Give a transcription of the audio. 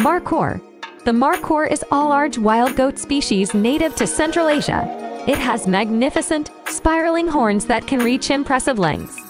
Markhor. The Markhor is a large wild goat species native to Central Asia. It has magnificent, spiraling horns that can reach impressive lengths.